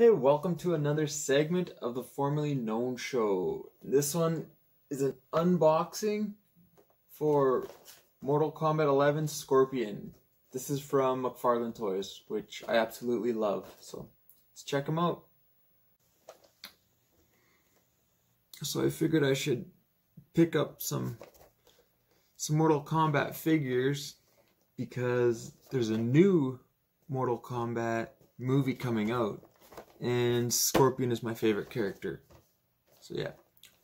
Hey, welcome to another segment of the formerly known show. This one is an unboxing for Mortal Kombat 11 Scorpion. This is from McFarlane Toys, which I absolutely love. So let's check them out. So I figured I should pick up some some Mortal Kombat figures because there's a new Mortal Kombat movie coming out and Scorpion is my favorite character. So yeah,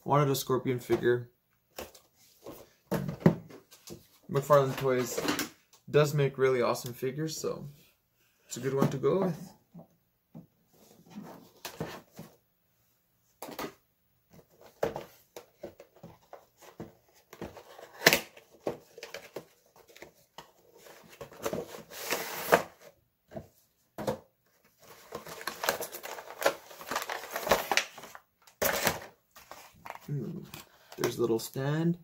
wanted a Scorpion figure. McFarlane Toys does make really awesome figures, so it's a good one to go with. There's a little stand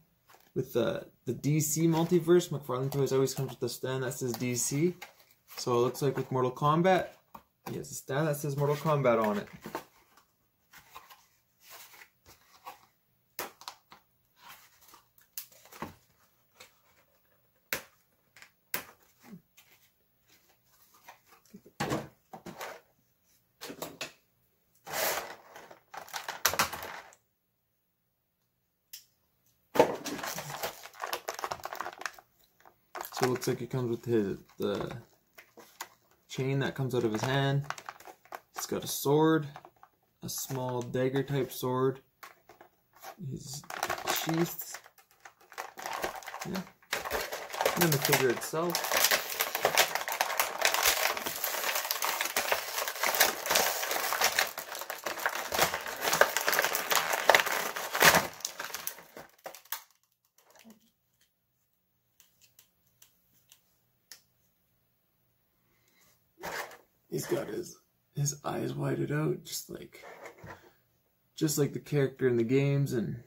with the the DC multiverse. McFarlane Toys always comes with a stand that says DC. So it looks like with Mortal Kombat, he has a stand that says Mortal Kombat on it. So it looks like it comes with his the chain that comes out of his hand. He's got a sword, a small dagger type sword. His sheaths. Yeah. And then the figure itself. He's got his his eyes whited out, just like just like the character in the games and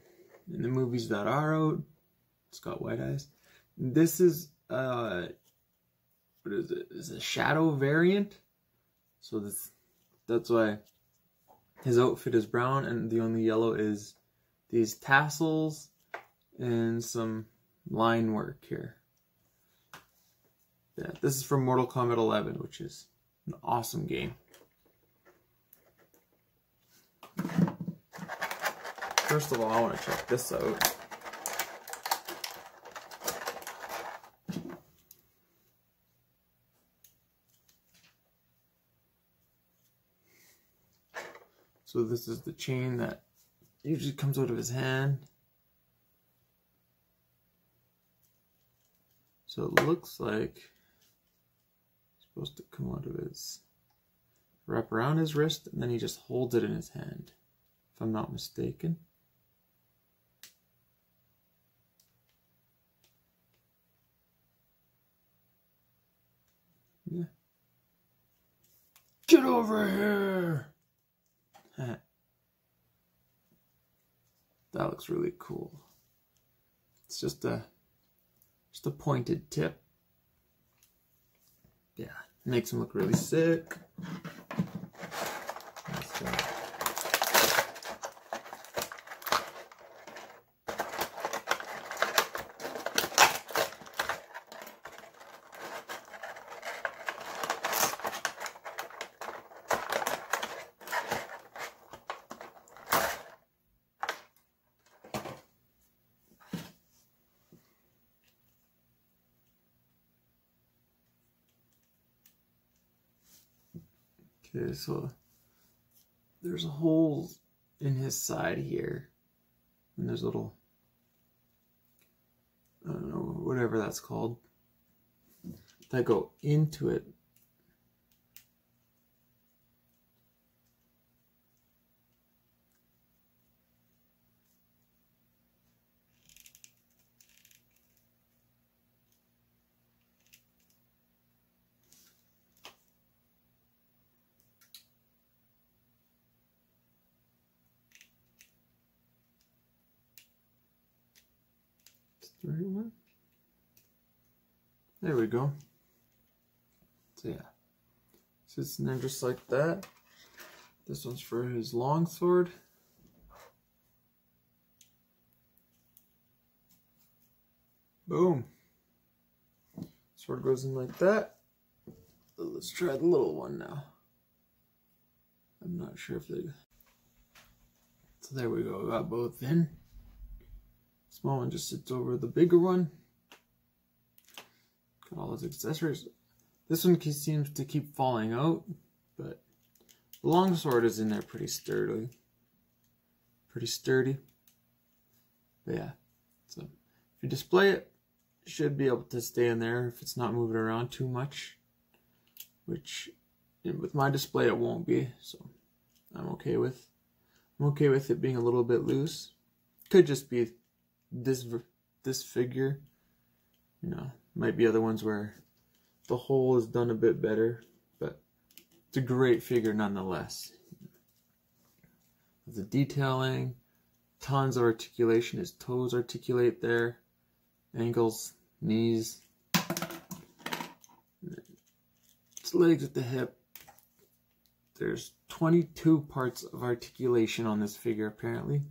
in the movies that are out. It's got white eyes. This is uh what is it? Is a shadow variant. So this that's why his outfit is brown and the only yellow is these tassels and some line work here. Yeah, this is from Mortal Kombat 11, which is an awesome game. First of all, I want to check this out. So this is the chain that usually comes out of his hand. So it looks like supposed to come out of his wrap around his wrist and then he just holds it in his hand if I'm not mistaken. Yeah. Get over here! That looks really cool. It's just a just a pointed tip. Yeah, makes him look really sick. So there's a hole in his side here. And there's a little, I don't know, whatever that's called, that go into it one. There we go. So yeah, sits in there just like that. This one's for his long sword. Boom. Sword goes in like that. Let's try the little one now. I'm not sure if they... So there we go, got both in. Small one just sits over the bigger one. Got all those accessories. This one seems to keep falling out, but the longsword is in there pretty sturdily. Pretty sturdy. But yeah, so if you display it, it should be able to stay in there if it's not moving around too much. Which, with my display, it won't be, so I'm okay with. I'm okay with it being a little bit loose. Could just be this this figure. You know, might be other ones where the hole is done a bit better, but it's a great figure nonetheless. The detailing, tons of articulation. His toes articulate there, ankles, knees, its legs at the hip. There's 22 parts of articulation on this figure apparently.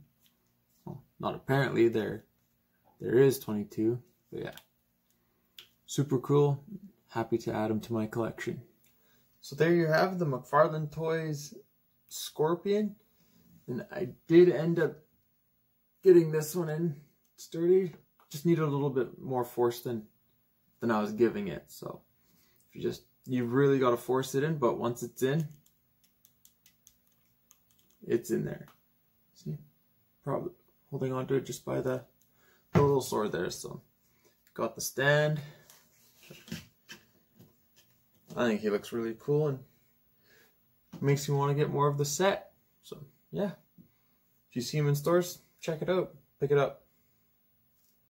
Not apparently, there there is 22, but yeah. Super cool. Happy to add them to my collection. So there you have the McFarlane Toys Scorpion. And I did end up getting this one in sturdy. Just needed a little bit more force than than I was giving it. So if you just you really got to force it in, but once it's in, it's in there. See, probably holding onto it just by the, the little sword there. So got the stand. I think he looks really cool and makes me want to get more of the set. So yeah, if you see him in stores, check it out, pick it up.